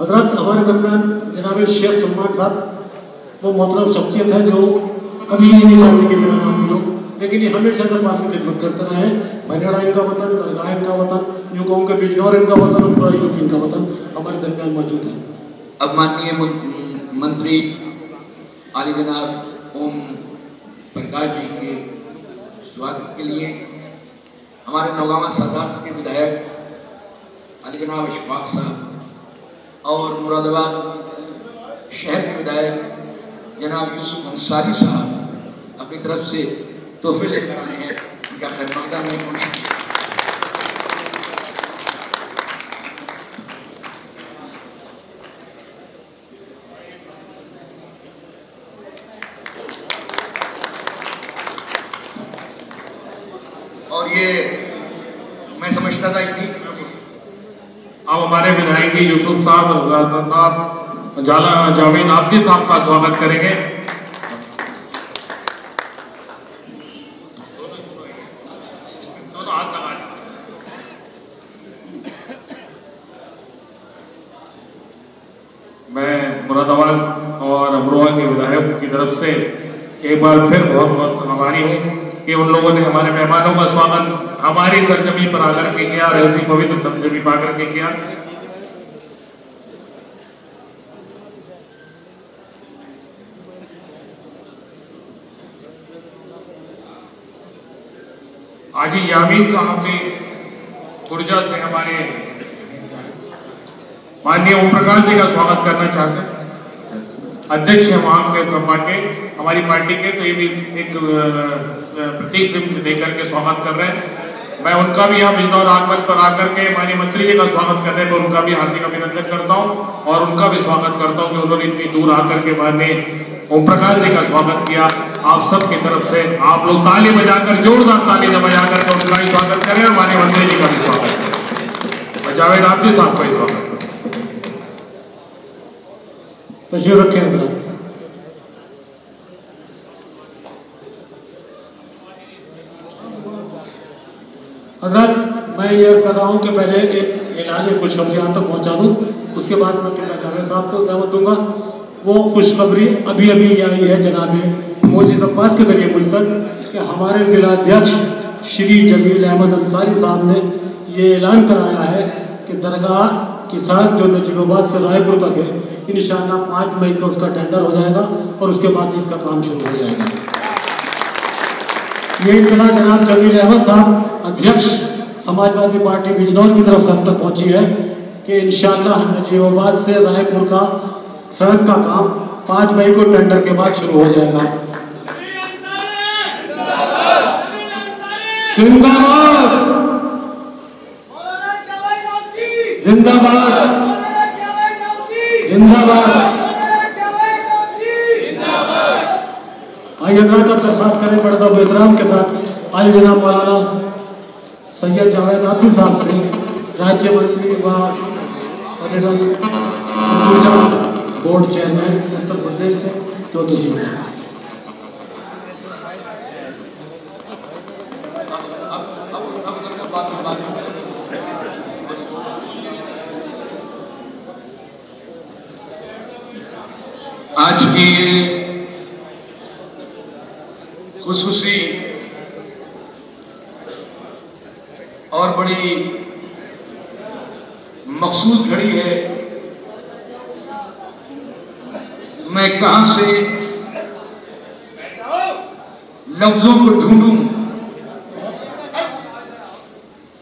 حضرت ہمارے درمیان جناب شیخ سلمان صاحب، وہ محترم شخصیت ہے جو کبھی یہ نہیں چاہتے کہ میرا نام لو، لیکن یہ ہمیشہ سے پارٹی کی خدمت کرتے رہے ہیں۔ بھنیڑا ان کا وطن، درگاہ ان کا وطن، یوں کہوں کہ بجنور ان کا وطن، اور ان کا وطن ہمارے درمیان موجود ہے اب ماننیے منتری علی جناب اوم پرکاش جی کے سواگت کے لیے۔ ہمارے نوگاما سادات کے ودھائک علی جناب اشفاق صاحب اور مراد آباد شہر کے ودھائک جناب یوسف انصاری صاحب اپنی طرف سے تحفے لے کر آئے ہیں۔ ان کا خیر مقدم ہے اور یہ میں سمجھتا تھا اتنی اب ہمارے ودھائک یوسف صاحب صاحب جاوید آبدی صاحب کا سواگت کریں گے۔ میں مراد آباد اور امروہہ کے ودھائک کی طرف سے ایک بار پھر بہت بہت آباری ہوں کہ ان لوگوں نے ہمارے مہمانوں کا سواگت ہماری سرزمی پر آ کر کے کیا اور ایسی پوتر سرزمی پا کر کے کیا آج یامین صاحب بھی ارجا سے ہمارے مانیہ اوم پرکاش جی کا سواگت کرنا چاہتے ہیں۔ ادھیش ہیں وہاں کے سبھا کے، ہماری پارٹی کے تو یہ بھی ایک پرتیک سنگھ دے کر کے سواگت کر رہے ہیں۔ میں ان کا بھی یہاں بجنور آگمت پر آ کر کے مانی منتری جی کا سواگت کرنے پر ان کا بھی ہاردک ابھینندن کرتا ہوں اور ان کا بھی سواگت کرتا ہوں کہ انہوں نے اتنی دور آ کر کے مانی اوم پرکاش جی کا سواگت کیا۔ آپ سب کی طرف سے آپ لوگ تالی بجا کر زوردار تالی بجا کر کے ان کا ہی سواگت کریں اور مانی منتری جی کا بھی سواگت کریں۔ جاوید آبدی صاحب کا ہی سواگت کریں۔ تشریف رکھیں حضرت حضرت میں کر رہا ہوں کہ پہلے ایک اعلان خوشخبری آپ تک پہنچا دوں۔ اس کے بعد میں کہنا جاوید صاحب کو دعوت دوں گا۔ وہ خوشخبری ابھی ابھی آئی ہے جناب موجود عباس کے ذریعے مجھ تک کہ ہمارے ضلع ادھیکش شری جمیل احمد انصاری صاحب نے یہ اعلان کرایا ہے کہ درگاہ کے ساتھ جو نجیب آباد سے رائے پور تک ہے، انشاءاللہ پانچ مئی کو اس کا ٹینڈر ہو جائے گا اور اس کے بعد اس کا کام شروع ہو جائے گا۔ یہ اطلاع جناب جمیل احمد صاحب، ادھیکش سماجوادی پارٹی بجنور کی طرف سے اب تک پہنچی ہے کہ انشاءاللہ نجیب آباد سے رائے پور کا سڑک کا کام پانچ مئی کو ٹینڈر کے بعد شروع ہو جائے گا۔ زندہ باد! زندہ باد! زندہ باد! آئیے کا درخواست کریں بڑے احترام کے ساتھ۔ آج جناب مولانا سید جاوید آبدی صاحب سے راجیہ منتری و بورڈ چیئرمین اتر پردیش سے جو تشریف ہے آج کی خصوصی اور بڑی مخصوص گھڑی ہے۔ میں کہاں سے لفظوں کو ڈھونڈوں؟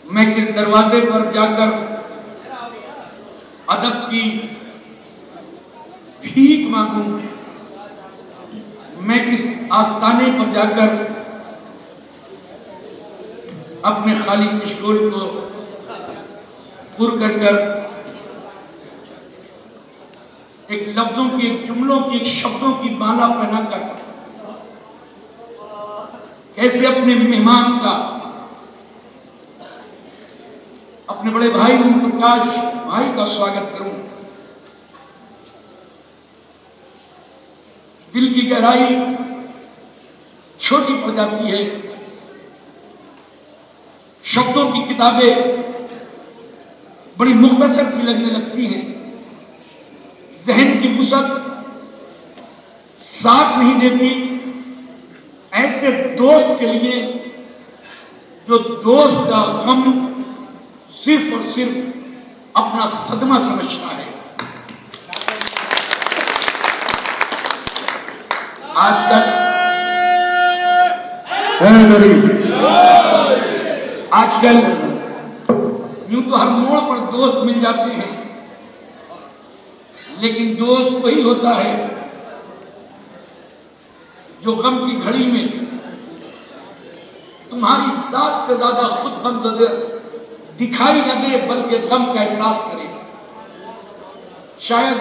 میں کس دروازے پر جا کر ادب کی بھیک مانگوں؟ میں کس آستانے پر جا کر اپنے خالی مشغول کو پر کر کر ایک لفظوں کی، ایک جملوں کی، ایک شبدوں کی مالا پہنا کر کیسے اپنے مہمان کا، اپنے بڑے بھائی اوم پرکاش بھائی کا سواگت کروں۔ دل کی گہرائی چھوٹی پڑ جاتی ہے۔ شبدوں کی کتابیں بڑی مختصر سی لگنے لگتی ہیں۔ ذہن کی وسعت ساتھ نہیں دیتی۔ ایسے دوست کے لیے جو دوست کا غم صرف اور صرف اپنا صدمہ سمجھتا ہے۔ آج کل آج کل یوں تو ہر موڑ پر دوست مل جاتے ہیں، لیکن دوست وہی ہوتا ہے جو غم کی گھڑی میں تمہاری ذات سے زیادہ خود غم زدہ دکھائی نہ دے، بلکہ غم کا احساس کرے۔ شاید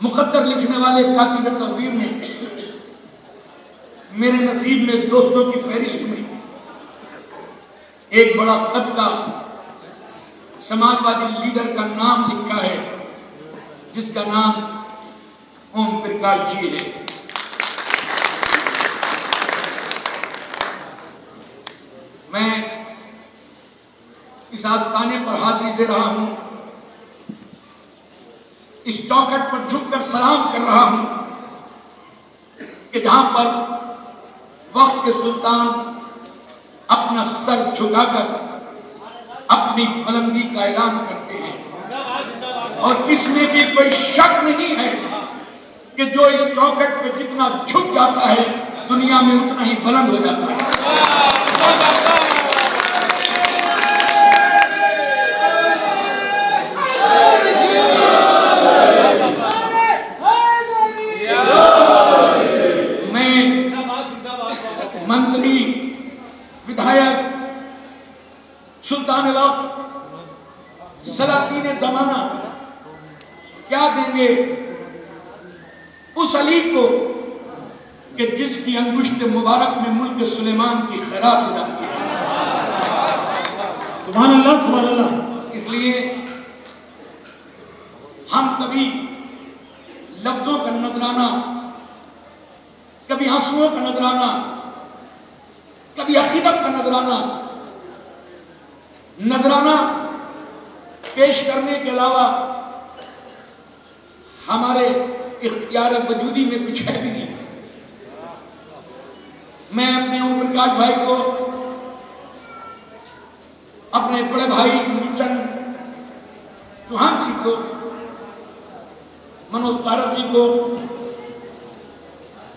مقدر لکھنے والے کاتب تقویر نے میرے نصیب میں دوستوں کی فہرست میں ایک بڑا قد کا سماجوادی لیڈر کا نام لکھا ہے، جس کا نام اوم پرکاش جی ہے۔ میں اس آستانے پر حاضری دے رہا ہوں، اس چوکٹ پر جھک کر سلام کر رہا ہوں کہ جہاں پر وقت کے سلطان اپنا سر جھکا کر اپنی بلندی کا اعلان کرتے ہیں۔ اور اس میں بھی کوئی شک نہیں ہے کہ جو اس چوکٹ پہ جتنا جھک جاتا ہے، دنیا میں اتنا ہی بلند ہو جاتا ہے۔ زمانہ۔ کیا دیں گے؟ اس علی کو کہ جس کی انگشت مبارک میں ملک سلیمان کی خیرات ہو جاتی سبحان اللہ سبحان اللہ۔ اس لیے ہم کبھی لفظوں کا نذرانہ، کبھی آنسوؤں کا نذرانہ، کبھی عقیدت کا نذرانہ نذرانہ پیش کرنے کے علاوہ ہمارے اختیار وجودی میں کچھ ہے بھی نہیں۔ میں اپنے اوم پرکاش بھائی کو، اپنے بڑے بھائی ملچند چوہان جی کو، منوج پارت جی کو،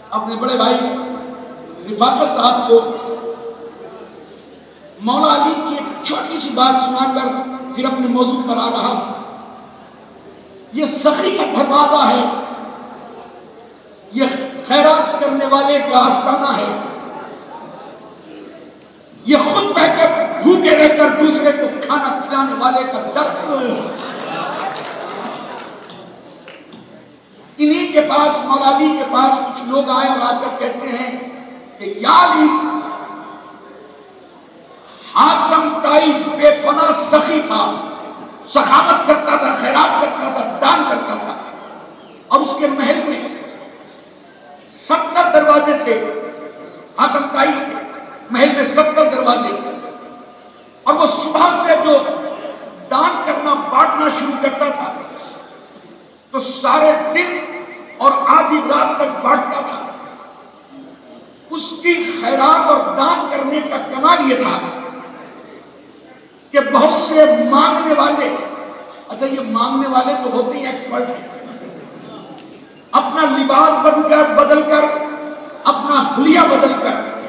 اپنے بڑے بھائی رفاقت صاحب کو، مولا علی کی ایک چھوٹی سی بات سنا کر پھر اپنے موضوع پر آ رہا ہوں۔ یہ سخی کا دروازہ ہے۔ یہ خیرات کرنے والے کا آستانہ ہے۔ یہ خود بہ کر بھوکے رہ کر دوسرے کو کھانا کھلانے والے کا درد انہی کے پاس، مولالی کے پاس کچھ لوگ آئے اور آ کر کہتے ہیں کہ یا علی حاتم تائی بے پناہ سخی تھا، سخاوت کرتا تھا، خیرات کرتا تھا، دان کرتا تھا۔ اور اس کے محل میں ستر دروازے تھے حاتم تائی کے محل میں ستر دروازے۔ اور وہ صبح سے جو دان کرنا، بانٹنا شروع کرتا تھا، تو سارے دن اور آدھی رات تک بانٹتا تھا۔ اس کی خیرات اور دان کرنے کا کمال یہ تھا۔ کہ بہت سے مانگنے والے اچھا یہ مانگنے والے تو ہوتے ہی ایکسپرٹ ہیں۔ اپنا لباس بن کر، بدل کر، اپنا حلیہ بدل کر۔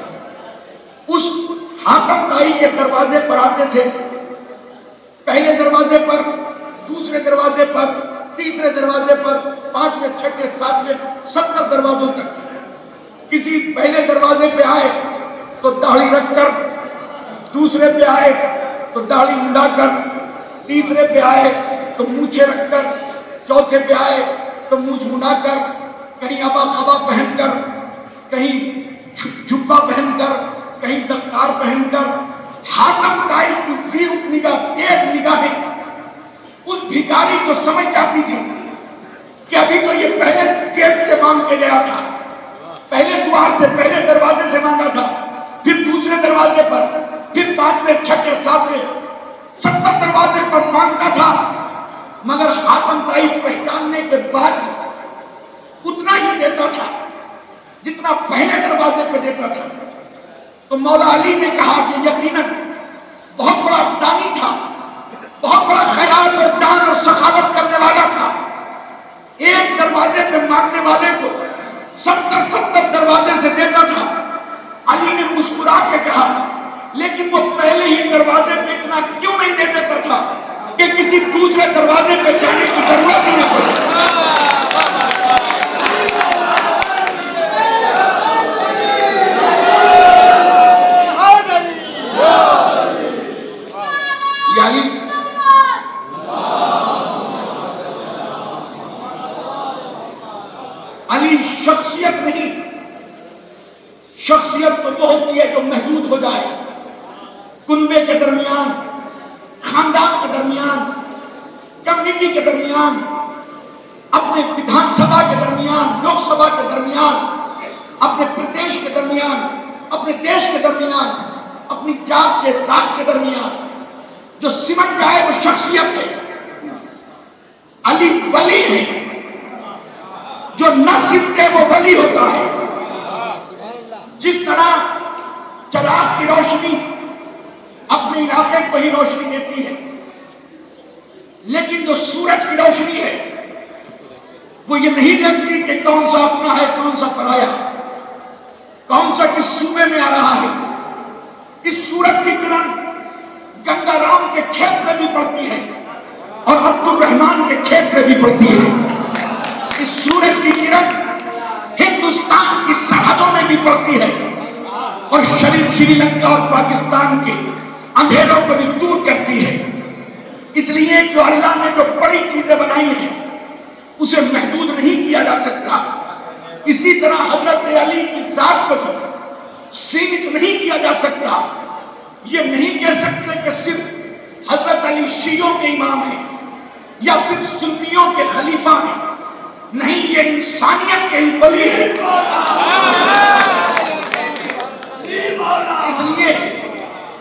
اس حاکم دائی کے دروازے پر آتے تھے۔ پہلے دروازے پر، دوسرے دروازے پر، تیسرے دروازے پر، پانچویں چھٹے ساتویں، ستر دروازوں تک۔ کسی پہلے دروازے پہ آئے تو داڑھی رکھ کر، دوسرے پہ آئے تو داڑھی منڈا کر، تیسرے پہ آئے تو مونچھے رکھ کر، چوتھے پہ آئے تو مونچھ منڈا کر، کہیں ابا خبا پہن کر، کہیں جھبا پہن کر، کہیں دستار پہن کر حاتم دائی کی ویرت نگاہ، تیز نگاہیں اس بھکاری کو سمجھ جاتی تھی کہ ابھی تو یہ پہلے گیٹ سے مانگ کے گیا تھا۔ پہلے دوار سے، پہلے دروازے سے مانگا تھا، پھر دوسرے دروازے پر۔ پھر پانچویں چھٹے ساتویں ستر دروازے پر مانگتا تھا، مگر حاتم تائی پہچاننے کے بعد اتنا ہی دیتا تھا جتنا پہلے دروازے پہ دیتا تھا۔ تو مولا علی نے کہا کہ یقیناً بہت بڑا دانی تھا، بہت بڑا خیال اور دان اور سخاوت کرنے والا تھا۔ ایک دروازے پہ مانگنے والے کو ستر ستر دروازے سے دیتا تھا۔ علی نے مسکرا کے کہا لیکن وہ پہلے ہی دروازے پہ اتنا کیوں نہیں دے دیتا تھا کہ کسی دوسرے دروازے پہ جانے کی ضرورت ہی نہ پڑے؟ یہ علی علی شخصیت نہیں، شخصیت تو وہ ہوتی ہے جو محدود ہو جائے۔ کنبے کے درمیان، خاندان کے درمیان، کمیونٹی کے درمیان، اپنے ودھان سبھا کے درمیان، لوک سبھا کے درمیان، اپنے پردیش کے درمیان، اپنے دیش کے درمیان، اپنی جات کے ذات کے درمیان، جو سمٹ جائے وہ شخصیت ہے، علی ولی ہے، جو نہ سمٹے وہ ولی ہوتا ہے۔ جس طرح چراغ کی روشنی اپنے علاقے کو ہی روشنی دیتی ہے۔ لیکن جو سورج کی روشنی ہے، وہ یہ نہیں دیکھتی کہ کون سا اپنا ہے، کون سا پرایا کون سا کس صوبے میں آ رہا ہے۔ اس سورج کی کرن گنگا رام کے کھیت میں بھی پڑتی ہے اور عبد الرحمان کے کھیت میں بھی پڑتی ہے۔ اس سورج کی کرن ہندوستان کی سرحدوں میں بھی پڑتی ہے اور شری شری لنکا اور پاکستان کے اندھیروں کو بھی دور کرتی ہے۔ اس لیے جو اللہ نے جو بڑی چیزیں بنائی ہیں، اسے محدود نہیں کیا جا سکتا۔ اسی طرح حضرت علی کی ذات کو جو سیمت نہیں کیا جا سکتا۔ یہ نہیں کہہ سکتے کہ صرف حضرت علی شیعوں کے امام ہیں یا صرف سنیوں کے خلیفہ ہیں۔ نہیں، یہ انسانیت کے ولی ہے اس لیے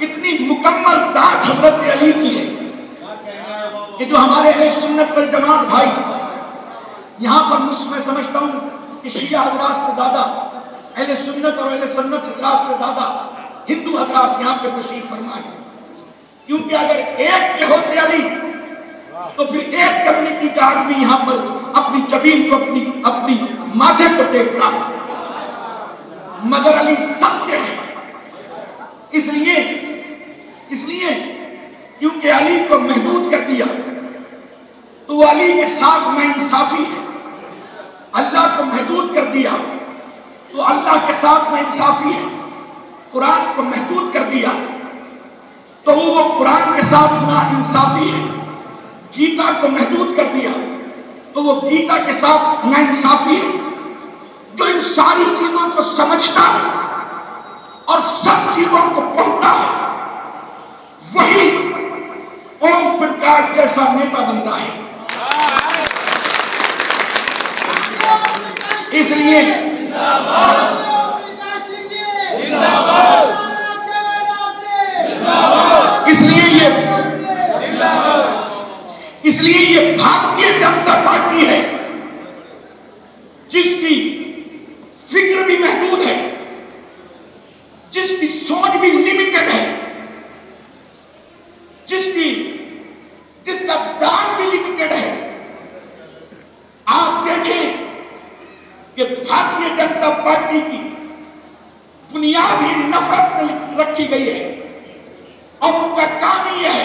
اتنی مکمل ذات حضرت علی کی ہے کہ جو ہمارے اہل سنت پر جماعت بھائی، یہاں پر مجھ میں سمجھتا ہوں کہ شیعہ حضرات سے زیادہ، اہل سنت اور اہل سنت حضرات سے زیادہ ہندو حضرات یہاں پہ تشریف فرمائے کیونکہ اگر ایک کے ہوتے علی، تو پھر ایک کمیونٹی کا آدمی یہاں پر اپنی جبین کو، اپنی اپنی ماتھے کو دیکھتا مگر علی سب کے ہیں۔ اس لیے اس لیے کیونکہ علی کو محدود کر دیا، تو علی کے ساتھ میں انصافی ہے۔ اللہ کو محدود کر دیا، تو اللہ کے ساتھ میں انصافی ہے۔ قرآن کو محدود کر دیا، تو وہ قرآن کے ساتھ نا انصافی ہے۔ گیتا کو محدود کر دیا، تو وہ گیتا کے ساتھ نا انصافی ہے۔ جو ان ساری چیزوں کو سمجھتا ہے اور سب چیزوں کو پڑھتا ہے۔ وہی اوم پرکاش جیسا نیتا بنتا ہے۔ اس لیے اس لیے یہ اس لیے یہ بھارتیہ جنتا پارٹی ہے جس کی فکر بھی محدود ہے۔ جس کی سوچ بھی لمیٹڈ ہے، جس کی جس کا دان بھی لمیٹڈ ہے۔ آپ دیکھیں کہ بھارتیہ جنتا پارٹی کی بنیاد ہی نفرت میں رکھی گئی ہے۔ اور ان کا کام یہ ہے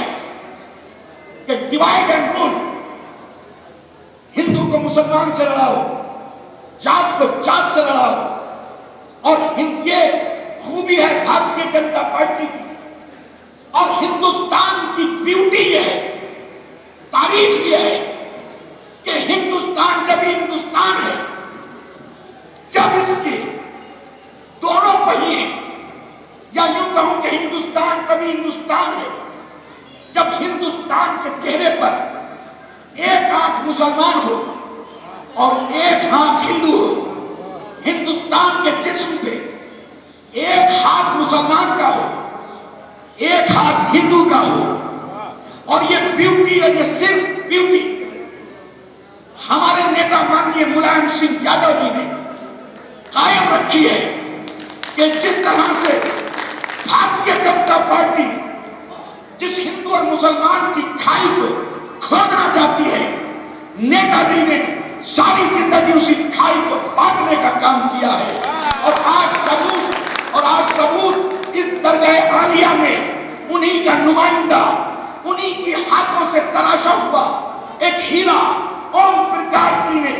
کہ ڈیوائڈ اینڈ رول ہندو کو مسلمان سے لڑاؤ، جات کو جات سے لڑاؤ۔ اور یہ خوبی ہے بھارتیہ جنتا پارٹی کی۔ اور ہندوستان کی بیوٹی یہ ہے تعریف یہ ہے کہ ہندوستان جب ہندوستان ہے، جب اس کے دونوں پہیے یا یوں کہوں کہ ہندوستان کبھی ہندوستان ہے، جب ہندوستان کے چہرے پر ایک آنکھ مسلمان ہو اور ایک ہاتھ ہندو ہو، ہندوستان کے جسم پہ ایک ہاتھ مسلمان کا ہو، ایک ہاتھ ہندو کا ہو۔ اور یہ بیوٹی ہے، یہ صرف بیوٹی ہمارے نیتا مانیے ملائم سنگھ یادو جی نے قائم رکھی ہے کہ جس طرح سے بھارتیہ جنتا پارٹی جس ہندو اور مسلمان کی کھائی کو کھودنا چاہتی ہے، نیتا جی نے ساری زندگی اسی کھائی کو پاٹنے کا کام کیا ہے۔ اور آج ثبوت اور آج ثبوت اس درگاہ عالیہ میں انہی کا نمائندہ، انہی کی ہاتھوں سے تراشا ہوا ایک ہیرا اوم پرکاش جی نے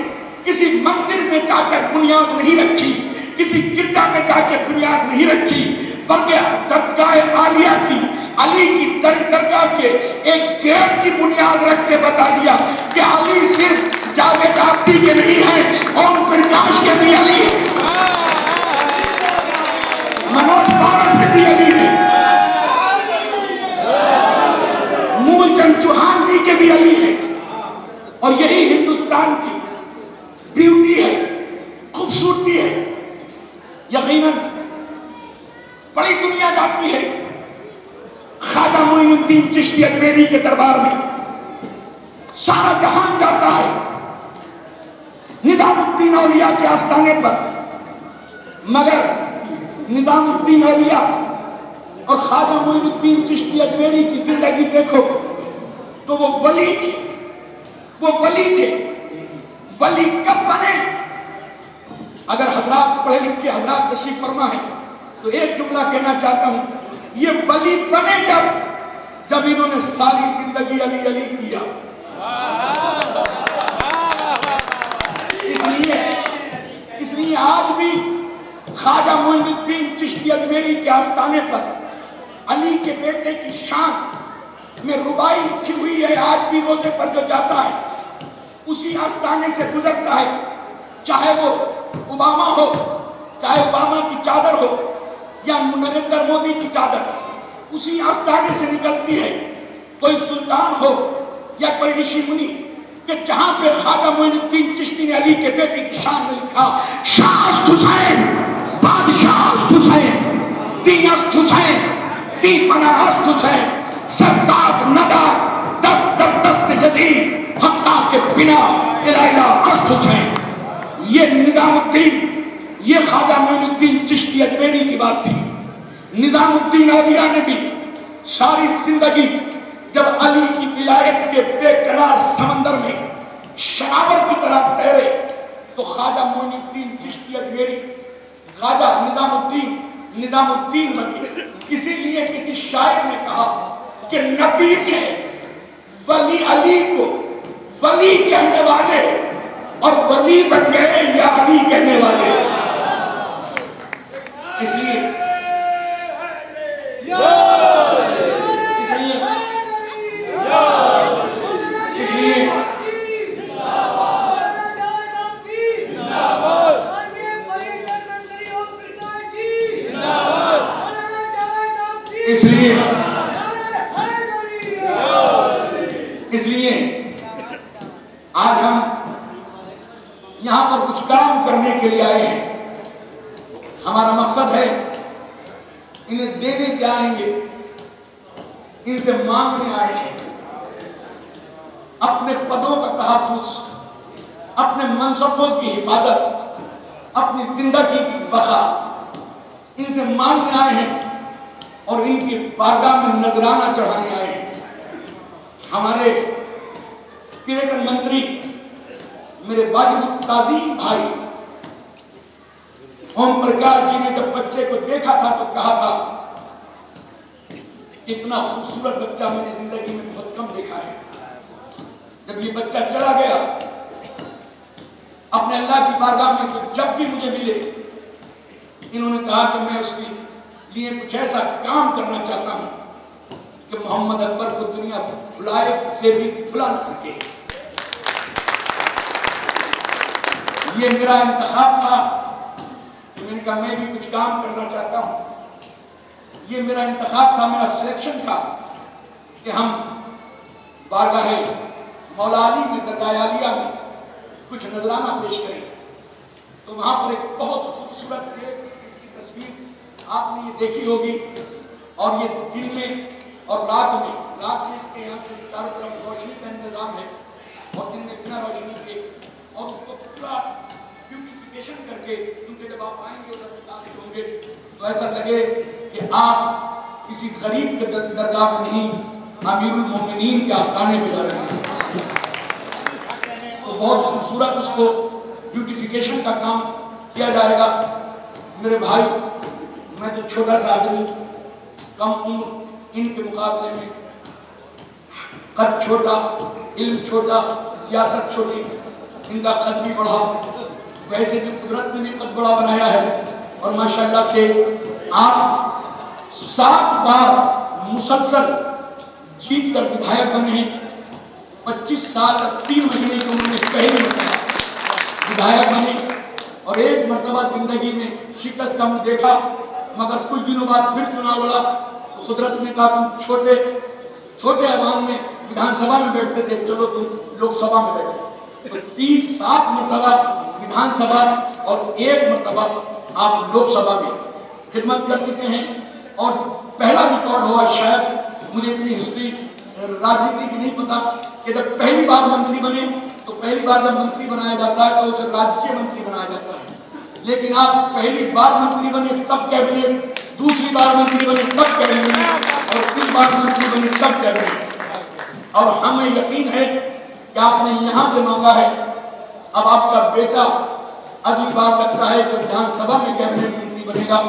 کسی مندر میں جا کر بنیاد نہیں رکھی، کسی گرجا میں جا کے بنیاد نہیں رکھی، بلکہ درگاہ عالیہ کی، علی کی در درگاہ کے ایک گیٹ کی بنیاد رکھ کے بتا دیا کہ علی صرف جاوید آبدی کے نہیں ہیں اوم پرکاش کے بھی علی ہیں منوج پارس علی مول چند چوہان جی کے بھی علی ہیں اور یہی ہندوستان کی بیوٹی ہے، خوبصورتی ہے، یقیناً بڑی دنیا جاتی ہے۔ خواجہ معین الدین چشتی اجمیری کے دربار میں سارا جہان جاتا ہے۔ نظام الدین اولیاء کے آستانے پر، مگر نظام الدین اولیاء اور خواجہ معین الدین چشتی اجمیری کی زندگی دیکھو تو وہ ولی تھے، وہ ولی تھے، ولی کب بنے؟ اگر حضرات پڑھے لکھے حضرات تشریف فرما ہے، تو ایک جملہ کہنا چاہتا ہوں، یہ ولی بنے جب جب انہوں نے ساری زندگی علی علی کیا۔ اس لیے اس لیے آج بھی خواجہ معین الدین چشتی اجمیری کے آستانے پر علی کے بیٹے کی شان میں ربائی لکھی ہوئی ہے، آج بھی روزے پر جو جاتا ہے، اسی آستانے سے گزرتا ہے۔ چاہے وہ اوباما ہو، چاہے اوباما کی چادر ہو یا نریندر مودی کی چادر، اسی آستانے سے نکلتی ہے۔ کوئی سلطان ہو یا کوئی رشی منی، کہ جہاں پہ خواجہ معین الدین چشتی نے علی کے بیٹے کی شان میں لکھا شاست دی است حسین دی پناہ است حسین سرداد ندا دست در دست جدید حقا کے بنا الہیہ است حسین۔ یہ نظام الدین، یہ خواجہ معین الدین چشتی اجمیری کی بات تھی۔ نظام الدین اولیاء نے بھی ساری زندگی جب علی کی ولایت کے بے قرار سمندر میں شناور کی طرح تیرے، تو خواجہ معین الدین چشتی اجمیری، خواجہ نظام الدین نظام الدین بنی۔ اسی لیے کسی شاعر نے کہا کہ نبی تھے ولی علی کو ولی کہنے والے اور ولی بن گئے یا علی کہنے والے۔ اس لیے اس لیے اس لیے آج ہم یہاں پر کچھ کام کرنے کے لیے آئے ہیں۔ ہمارا مقصد ہے انہیں دینے کے آئیں گے۔ ان سے مانگنے آئے ہیں۔ اپنے پدوں کا تحفظ، اپنے منصبوں کی حفاظت، اپنی زندگی کی بقا۔ ان سے مانگنے آئے ہیں۔ اور ان کی بارگاہ میں نذرانہ چڑھانے آئے ہیں۔ ہمارے کرکٹ منتری، میرے واجب تعظیم بھائی اوم پرکاش جی نے جب بچے کو دیکھا تھا تو کہا تھا اتنا خوبصورت بچہ میں نے زندگی میں بہت کم دیکھا ہے۔ جب یہ بچہ چلا گیا، اپنے اللہ کی بارگاہ میں جب بھی مجھے ملے، انہوں نے کہا کہ میں اس کے لیے کچھ ایسا کام کرنا چاہتا ہوں کہ محمد اکبر کو دنیا بھلائے سے بھی بھلا نہ سکے۔ یہ میرا انتخاب تھا۔ کہ میں نے کہا میں بھی کچھ کام کرنا چاہتا ہوں۔ یہ میرا انتخاب تھا، میرا سلیکشن تھا کہ ہم بارگاہ مولا علی میں، درگاہ عالیہ میں کچھ نذرانہ پیش کریں۔ تو وہاں پر ایک بہت خوبصورت گیٹ آپ نے یہ دیکھی ہوگی اور یہ دن میں اور رات میں رات میں اس کے یہاں سے چاروں طرف روشنی کا انتظام ہے اور دن میں بنا روشنی کے اور اس کو پورا بیوٹیفیکیشن کر کے کیونکہ جب آپ آئیں گے ادھر سے داخل ہوں گے تو ایسا لگے کہ آپ کسی غریب کے درگاہ میں نہیں، امیر المومنین کے آستانے پہ جا رہے ہیں۔ تو بہت خوبصورت اس کو بیوٹیفیکیشن کا کام کیا جائے گا۔ میرے بھائی میں تو چھوٹا سا آدمی کم عمر ان کے مقابلے میں قد چھوٹا، علم چھوٹا، سیاست چھوٹی ان کا قد بھی بڑھا۔ ویسے بھی قدرت نے بھی قد بڑا بنایا ہے، اور ماشاءاللہ سے آپ سات بار مسلسل جیت کر ودھایک بنے ہیں۔ پچیس سال تین مہینے کی عمر میں پہلی مرتبہ ودھایک بنے۔ اور ایک مرتبہ زندگی میں شکست کا منہ دیکھا۔ مگر کچھ دنوں بعد پھر چناؤ لڑا قدرت نے کہا، تم چھوٹے چھوٹے ایوان میں ودھان سبھا میں بیٹھتے تھے، چلو تم لوک سبھا میں بیٹھے تو تین، سات مرتبہ ودھان سبھا اور ایک مرتبہ آپ لوک سبھا میں خدمت کر چکے ہیں۔ اور پہلا ریکارڈ ہوا شاید، مجھے اتنی ہسٹری راجنیتی کی نہیں پتا کہ جب پہلی بار منتری بنے، تو پہلی بار جب منتری بنایا جاتا ہے تو اسے راجیہ منتری بنایا جاتا ہے۔ لیکن آپ پہلی بار منتری بنے تب کیبنٹ، دوسری بار منتری بنے تب کیبنٹ، اور تین بار منتری بنے تب کیبنٹ۔ اور ہمیں یقین ہے کہ آپ نے یہاں سے مانگا ہے۔ اب آپ کا بیٹا اگلی بار لگتا ہے کہ ویدھان سبھا میں کیبنٹ منتری بنے گا۔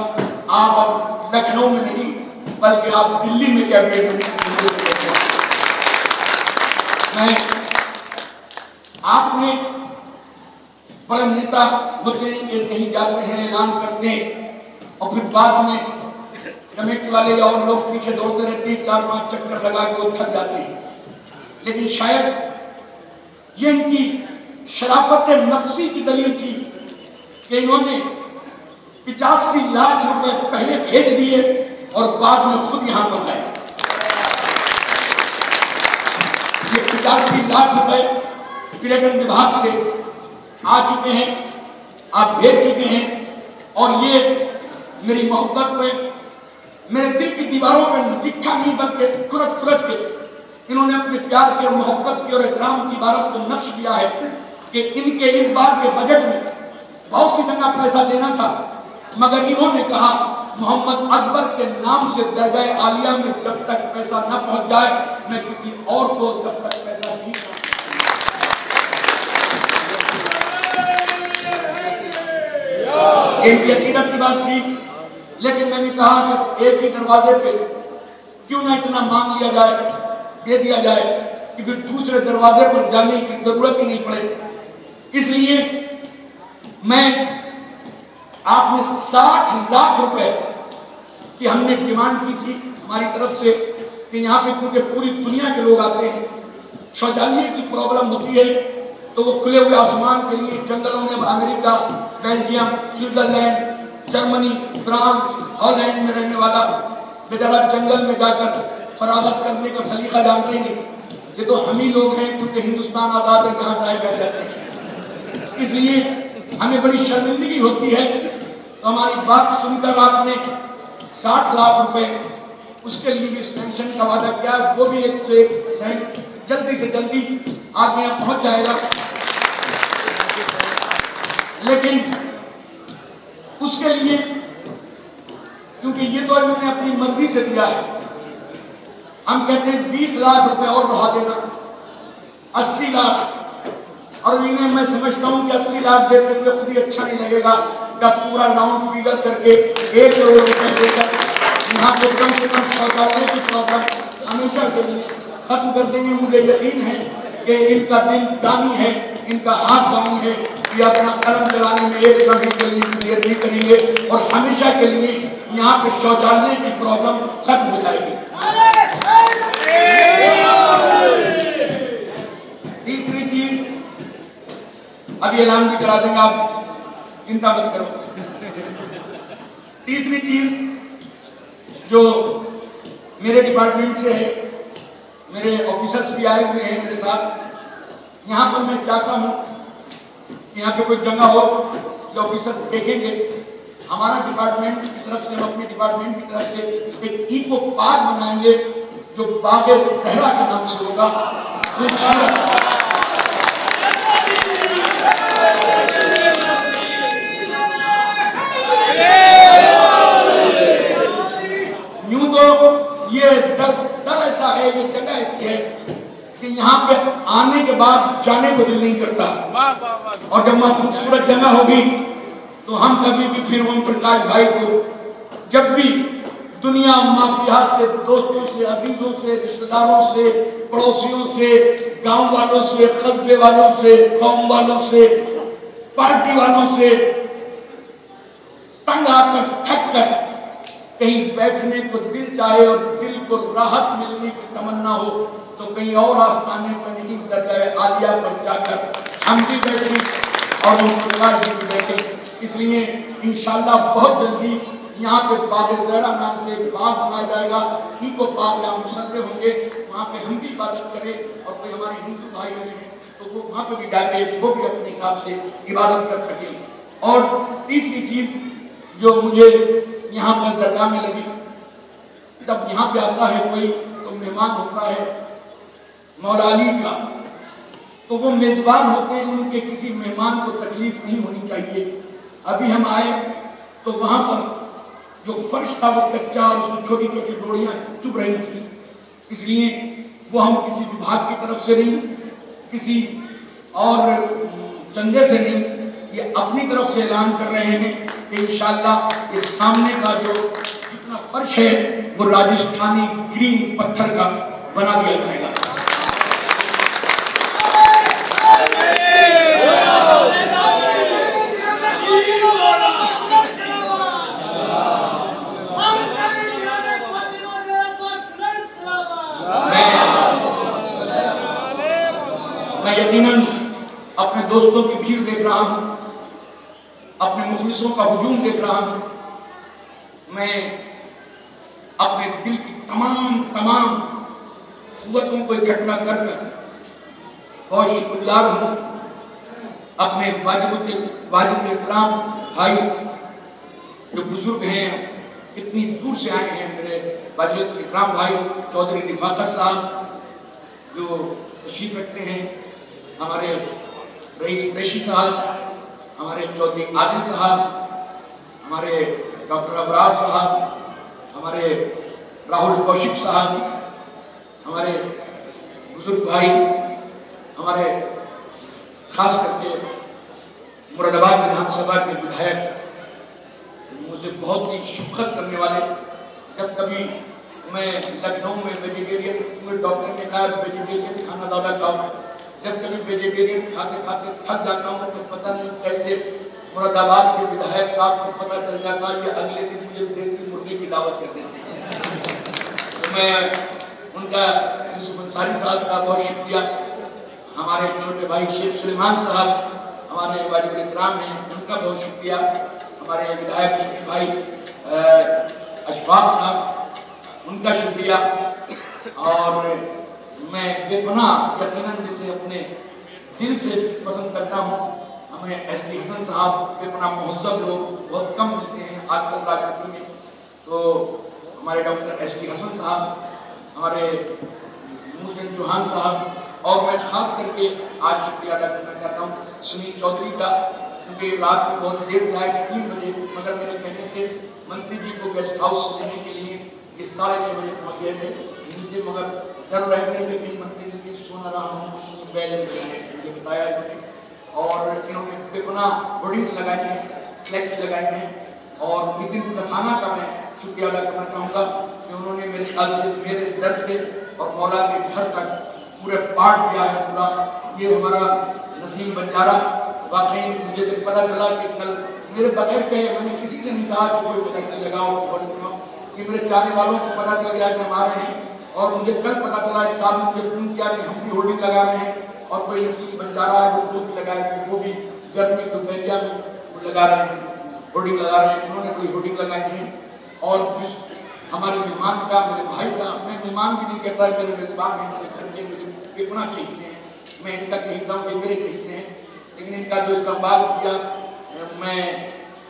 آپ اب لکھنؤ میں نہیں، بلکہ آپ دلی میں کیبنٹ منتری بنے گا۔ میں، آپ نے بڑے نیتا ہوتے ہیں کہ کہیں جاتے ہیں، اعلان کرتے ہیں۔ اور پھر بعد میں کمیٹی والے یا اور لوگ پیچھے دوڑتے رہتے ہیں، چار پانچ چکر لگا کے وہ تھک جاتے ہیں۔ لیکن شاید یہ ان کی شرافت نفسی کی دلیل تھی کہ انہوں نے پچاسی لاکھ روپے پہلے بھیج دیے اور بعد میں خود یہاں پر آئے یہ پچاسی لاکھ روپے پریٹن وبھاگ سے آ چکے ہیں، آپ بھیج چکے ہیں اور یہ میری محبت میں، میرے دل کی دیواروں پہ لکھا نہیں، بلکہ کھرچ کھرچ کے انہوں نے اپنے پیار کے اور محبت کی اور احترام کی عبارت کو نقش کیا ہے کہ ان کے اس بار کے بجٹ میں بہت سی جگہ پیسہ دینا تھا، مگر انہوں نے کہا، محمد اکبر کے نام سے درجہ عالیہ میں جب تک پیسہ نہ پہنچ جائے، میں کسی اور کو جب تک پیسہ نہیں دوں ان کی عقیدت کی بات تھی، لیکن میں نے کہا کہ ایک ہی دروازے پہ کیوں نہ اتنا مانگ لیا جائے، دے دیا جائے کہ پھر دوسرے دروازے پر جانے کی ضرورت ہی نہیں پڑے۔ اس لیے میں آپ نے ساٹھ لاکھ روپے کی ہم نے ڈیمانڈ کی تھی ہماری طرف سے کہ یہاں پہ کیونکہ پوری دنیا کے لوگ آتے ہیں شوچالیہ کی پرابلم ہوتی ہے تو وہ کھلے ہوئے آسمان کے لیے جنگلوں میں امریکہ Belgium Switzerland Germany France Holland میں رہنے والا بیچارہ جنگل میں جا کر فراغت کرنے کا سلیقہ جانتے ہیں۔ یہ تو ہم ہی لوگ ہیں، کیونکہ ہندوستان آزاد ہے، جہاں چاہے بیٹھ جاتے ہیں۔ اس لیے ہمیں بڑی شرمندگی ہوتی ہے۔ تو ہماری بات سن کر آپ نے ساٹھ لاکھ روپے، اس کے لیے بھی سینکشن کا وعدہ کیا۔ وہ بھی ایک سے ایک سینک جلدی سے جلدی آپ یہاں پہنچ جائے گا۔ لیکن اس کے لیے کیونکہ یہ تو انہوں نے اپنی مرضی سے دیا ہے، ہم کہتے ہیں بیس لاکھ روپے اور بڑھا دینا، اسی لاکھ۔ اور انہیں میں سمجھتا ہوں کہ اسی لاکھ دیتے ہوئے خود ہی اچھا نہیں لگے گا کہ پورا راؤنڈ فیگر کر کے ایک کروڑ روپے دے کر یہاں پہ کم سے کم شوچالیہ کی پرابلم ہمیشہ کے لیے ختم کر دیں گے مجھے یقین ہے کہ ان کا دل دانی ہے، ان کا ہاتھ دانی ہے۔ کہ اپنا قلم چلانے میں ایک کمی کے لیے دیر نہیں کریں گے اور ہمیشہ کے لیے یہاں پہ شوچالیہ کی پرابلم ختم ہو جائے گی۔ تیسری چیز اب یہ اعلان بھی کرا دیں گے آپ، چنتا مت کرو۔ تیسری چیز، جو میرے ڈپارٹمنٹ سے ہے، میرے آفیسرس بھی آئے ہوئے ہیں میرے ساتھ، یہاں پر میں چاہتا ہوں یہاں پہ کوئی جنگہ ہو یا آفیسر دیکھیں گے، ہمارا ڈپارٹمنٹ کی طرف سے، ہم اپنے ڈپارٹمنٹ کی طرف سے ایک کو پارک بنائیں گے، جو باغ صحرا کا نام سے ہوگا۔ یوں تو یہ در ایسا ہے، یہ جگہ ایسی ہے۔ کہ یہاں پہ آنے کے بعد جانے کو دل نہیں کرتا۔ اور جب میں خوبصورت جمع ہوگی تو ہم کبھی بھی پھر اوم پرکاش بھائی کو جب بھی دنیا معافیات سے دوستوں سے عزیزوں سے رشتہ داروں سے پڑوسیوں سے گاؤں والوں سے قصبے والوں سے قوم والوں سے پارٹی والوں سے تنگ آ کر تھک کر کہیں بیٹھنے کو دل چاہے اور دل کو راحت ملنے کی تمنا ہو، تو کہیں اور آستانے پر نہیں، درگاہ عالیہ پر جا کر ہم بھی بیٹھیں اور مختار بھی جی بیٹھیں اس لیے انشاءاللہ بہت جلدی یہاں پہ باد زہرا نام سے ایک بات بنایا جائے گا۔ ہی کو بات یا مصنف ہوں گے، وہاں پہ ہم بھی عبادت کریں اور کوئی ہمارے ہندو بھائی ہوئے ہیں، تو وہ وہاں پہ بھی جائے وہ بھی اپنے حساب سے عبادت کر سکیں۔ اور تیسری چیز جو مجھے یہاں پر درگاہ میں لگی۔ جب یہاں پہ آتا ہے کوئی، تو مہمان ہوتا ہے مولا علی کا۔ تو وہ میزبان ہوتے ہیں، ان کے کسی مہمان کو تکلیف نہیں ہونی چاہیے۔ ابھی ہم آئے، تو وہاں پر جو فرش تھا، وہ کچا اور اس میں چھوٹی چھوٹی ڈوڑیاں چپ رہی تھیں۔ اس لیے وہ ہم کسی وبھاگ کی طرف سے نہیں، کسی اور چندے سے نہیں، یہ اپنی طرف سے اعلان کر رہے ہیں۔ کہ انشاءاللہ اس سامنے کا جو جتنا فرش ہے، وہ راجستھانی گرین پتھر کا بنا دیا جائے گا۔ میں یقیناً اپنے دوستوں کی بھیڑ دیکھ رہا ہوں۔ اپنے مجلسوں کا ہجوم دیکھ رہا ہوں۔ میں اپنے دل کی تمام تمام قوتوں کو اکٹھا کر کر بہت شکر ہوں۔ اپنے واجب واجب اکرام بھائی جو بزرگ ہیں، اتنی دور سے آئے ہیں میرے واجب اکرام بھائی چودھری رفاقت صاحب جو تشریف رکھتے ہیں، ہمارے رئیس ریشی صاحب ہمارے چودھری عادل صاحب، ہمارے ڈاکٹر ابرار صاحب، ہمارے راہل کوشک صاحب، ہمارے بزرگ بھائی، ہمارے خاص کر کے مراد آباد ودھان سبھا کے ودھایک مجھے بہت ہی شفقت کرنے والے، جب کبھی میں لکھنؤ میں ویجیٹیرین ڈاکٹر نے کہا ویجیٹیرین کھانا زیادہ چاہوں جب کبھی ویجیٹیرین کھاتے کھاتے تھک جاتا ہوں تو پتہ نہیں کیسے مراد آباد کے ودھایک صاحب کو پتہ چل جاتا ہے کہ اگلے دن مجھے دیسی مرغی کی دعوت کر دیتے ہیں۔ تو میں ان کا یوسف انصاری صاحب کا بہت شکریہ۔ ہمارے چھوٹے بھائی شیخ سلیمان صاحب، ہمارے والد اکرام ہیں، ان کا بہت شکریہ۔ ہمارے ودایک بھائی اشفاق صاحب، ان کا شکریہ۔ اور میں بے پناہ یقیناً جسے اپنے دل سے پسند کرتا ہوں، ہمیں ایس ٹی حسن صاحب بے پناہ محضب لوگ بہت کم ملتے ہیں آج کل لاکتی میں۔ تو ہمارے ڈاکٹر ایس ٹی حسن صاحب، ہمارے موجن چوہان صاحب، اور میں خاص کر کے آج شکریہ ادا کرنا چاہتا ہوں۔ سنیل چودھری کا، کیونکہ رات کو بہت دیر سے آئے تین بجے، مگر میرے کہنے سے منتری جی کو گیسٹ ہاؤس دینے کے لیے یہ ساڑھے چھ بجے پہنچ گئے تھے۔ نیچے مگر گھر بیٹھنے کے قیمت کے لیے سن رہا ہوں سود ویلے مجھے بتایا جو کہ اور انہوں نے بے گناہ ہوڈنگس لگائے ہیں فلیکس لگائے ہیں اور لیکن کسانہ کا میں شکریہ ادا کرنا چاہوں گا کہ انہوں نے میرے خیال سے، میرے درد سے اور مولا کے گھر تک پورے پاٹ کیا ہے پورا۔ یہ ہمارا نسیم بنجارہ، واقعی مجھے تو پتہ چلا کہ کل میرے بغیر کہ میں نے کسی سے نہیں کہا کہ کوئی فلیکس لگاؤ یہ میرے چاہنے والوں کو پتہ چل گیا کہ ہمارے ہیں۔ اور مجھے کل پتا چلا ایک صاحب نے مجھے فون کیا کہ ہم بھی ہولڈنگ لگا رہے ہیں اور کوئی نصیب بن جا رہا ہے وہ خود لگائے گی وہ بھی گرمی تو میڈیا میں وہ لگا رہے ہیں ہولڈنگ لگا رہے ہیں، انہوں نے کوئی ہولڈنگ لگائی ہے اور جس ہمارے مہمان کا، میرے بھائی کا، میں مہمان بھی نہیں کہتا ہے میرے میزبان ہیں، میرے گھر کے مجھے کتنا چاہیے۔ میں ان کا چاہتا ہوں کہ میرے چاہتے ہیں، لیکن ان کا جو استعمال کیا، میں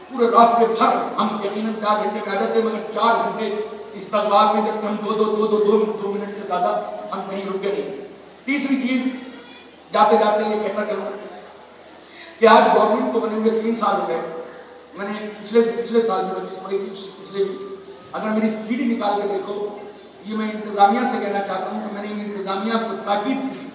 پورے راستے بھر ہم یقیناً چار گھنٹے کا رہتے مگر چار گھنٹے اس تغلاق میں تک ہم دو دو دو دو دو دو منٹ سے زیادہ ہم کہیں رکے نہیں۔ تیسری چیز، جاتے جاتے یہ کہنا چاہوں کہ آج گورنمنٹ کو بنے ہوئے تین سال ہو گئے۔ میں نے پچھلے سے پچھلے سال جو جس میں پچھلے بھی۔ اگر میری سی ڈی نکال کے دیکھو، یہ میں انتظامیہ سے کہنا چاہتا ہوں کہ میں نے انتظامیہ کو تاکید کی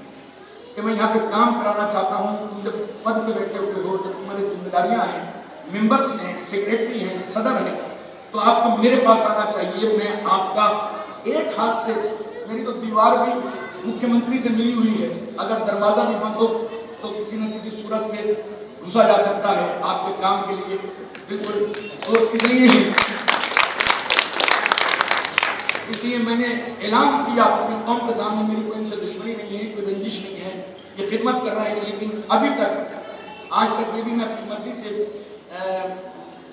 کہ میں یہاں پہ کام کرانا چاہتا ہوں۔ جب پد پہ بیٹھے ہوئے ہو، جب تمہاری ذمہ داریاں ہیں ممبرس ہیں، سیکریٹری ہیں، صدر ہیں تو آپ کو میرے پاس آنا چاہیے، میں آپ کا ایک ہاتھ سے، میری تو دیوار بھی مکھیہ منتری سے ملی ہوئی ہے۔ اگر دروازہ بھی بند ہو تو کسی نہ کسی صورت سے گھسا جا سکتا ہے آپ کے کام کے لیے۔ بالکل سوچ کی نہیں ہے۔ اس لیے میں نے اعلان کیا، اپنی قوم کے سامنے میری کوئی ان سے دشمنی نہیں ہے، کوئی رنجش نہیں ہے۔ یہ خدمت کر رہا ہے لیکن ابھی تک، آج تک یہ بھی میں اپنی مرضی سے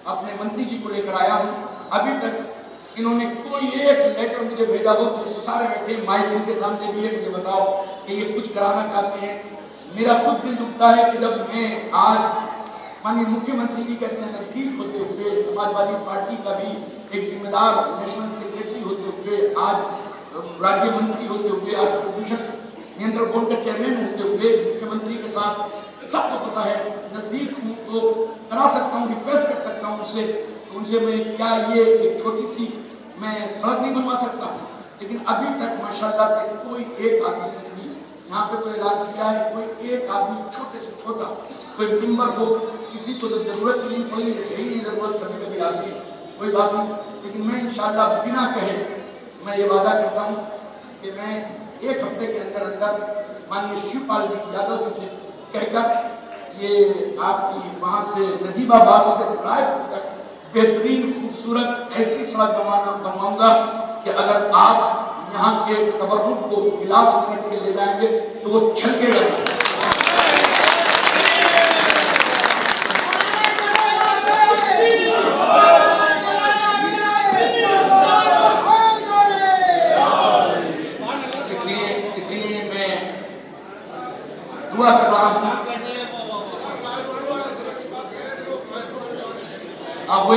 اپنے بندگی جی کو لے کر آیا ہوں۔ ابھی تک انہوں نے کوئی ایک لیٹر مجھے بھیجا ہو تو سارے بیٹھے مائک ان کے سامنے بھی ہے۔ مجھے بتاؤ کہ یہ کچھ کرانا چاہتے ہیں۔ میرا خود دل دکھتا ہے کہ جب میں آج مانی مکھی منتری جی کہتے ہیں نزدیک ہوتے ہوئے سماج وادی پارٹی کا بھی ایک ذمہ دار، نیشنل سیکرٹری ہوتے ہوئے، آج راجیہ منتری ہوتے ہوئے، آج پردوشن نیندر بورڈ کا چیئرمین ہوتے ہوئے مکھی منتری کے ساتھ سب کو پتا ہے، نزدیک ہوں تو کرا سکتا ہوں ریکویسٹ کر سکتا ہوں ان سے ان سے میں کیا یہ ایک چھوٹی سی میں سڑک نہیں بنوا سکتا؟ ہوں لیکن ابھی تک ماشاءاللہ سے کوئی ایک آدمی نہیں، یہاں پہ کوئی علاج کیا ہے، کوئی ایک آدمی چھوٹے سے چھوٹا، کوئی ممبر ہو، کسی کو ضرورت نہیں پڑی یہی ضرورت، کبھی کبھی بھی ہے کوئی بات نہیں۔ لیکن میں انشاءاللہ بنا کہے، میں یہ وعدہ کرتا ہوں کہ میں ایک ہفتے کے اندر اندر مانیہ شیو پال جی یادو جی سے کہہ کر یہ آپ کی وہاں سے نجیب آباد سے رائب تک بہترین خوبصورت ایسی سڑک بنانا بنواؤں گا کہ اگر آپ یہاں کے تبرک کو گلاس بنا کے لے جائیں گے تو وہ چھلکے گے۔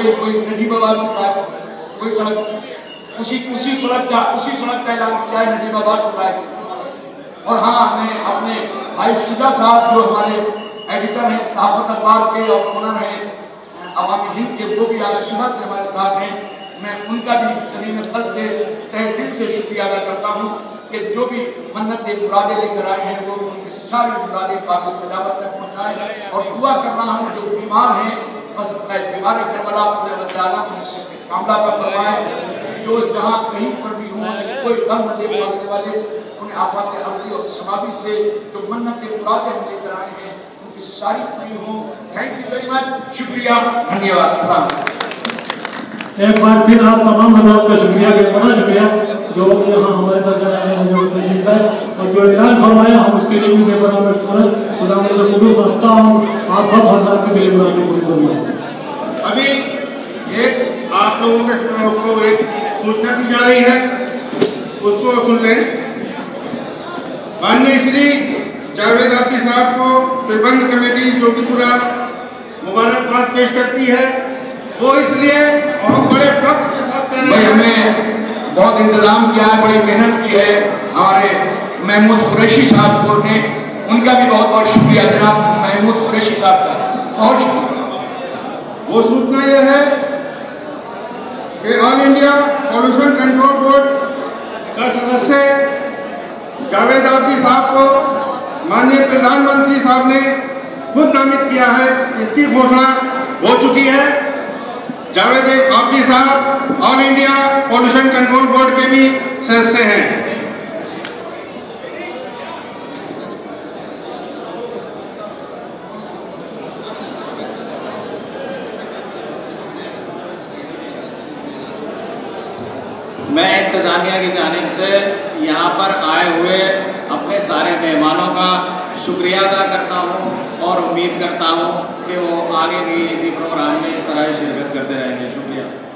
کوئی کوئی نجیب آباد کوئی سڑک اسی اسی سڑک کا اسی سڑک کا اعلان کیا ہے نجیب آباد خدا اور ہاں ہمیں اپنے بھائی شجا صاحب جو ہمارے ایڈیٹر ہیں صحافت اخبار کے اور اونر ہیں، عوامی ہند کے، وہ بھی آج صبح سے ہمارے ساتھ ہیں۔ میں ان کا بھی زمین خط سے، تہ سے شکریہ ادا کرتا ہوں کہ جو بھی منت کے مرادیں لے کر آئے ہیں، وہ ان کے سارے مرادیں قابل سجاوت تک پہنچائے۔ اور دعا کر رہا ہوں، جو بیمار ہیں فضل کا اعتبار کربلا اپنے وطالعہ کو نصیب کے معاملہ پر فرمائے جو جہاں کہیں پر بھی ہوں کوئی غم نہ دے پانے والے انہیں آفات ارضی اور سماوی سے جو منت مرادیں ہم لے کر آئے ہیں ان کی ساری پوری ہوں تھینک یو ویری مچ شکریہ۔ دھنیہ واد السلام علیکم ایک بار پھر آپ تمام حضرات کا شکریہ کے بڑا شکریہ جو یہاں ہمارے ساتھ جانا ہے جو آئے ہے اور جو اعلان فرمایا ہم اس کے لیے بھی بڑا مشکورت خدا میں ضرور رکھتا ہوں۔ آپ سب حضرات کے لیے بڑا شکریہ ابھی ایک آپ لوگوں کے کو ایک سوچنا دی جا رہی ہے۔ اس کو سن لیں۔ ماننی شری جاوید رفتی صاحب کو پربند کمیٹی جو کی پورا مبارکباد پیش کرتی ہے۔ وہ اس لیے ہم بڑے ٹرک کے ساتھ بھائی ہم نے بہت انتظام کیا ہے بڑی محنت کی ہے۔ ہمارے محمود قریشی صاحب کو نے ان کا بھی بہت بہت شکریہ جناب محمود قریشی صاحب کا۔ بہت شکریہ۔ وہ سوچنا یہ ہے کہ all India pollution control board کا سدسیہ جاوید آبی صاحب کو مانیہ پردھان منتری صاحب نے خود نامت کیا ہے۔ اس کی گھوشنا ہو چکی ہے۔ جاوید آفی صاحب all India pollution control board کے بھی سدسیہ ہیں۔ میں انتظامیہ کی جانب سے یہاں پر آئے ہوئے اپنے سارے مہمانوں کا شکریہ ادا کرتا ہوں اور امید کرتا ہوں کہ وہ آگے بھی اسی پروگرام میں اس طرح شرکت کرتے رہیں گے شکریہ۔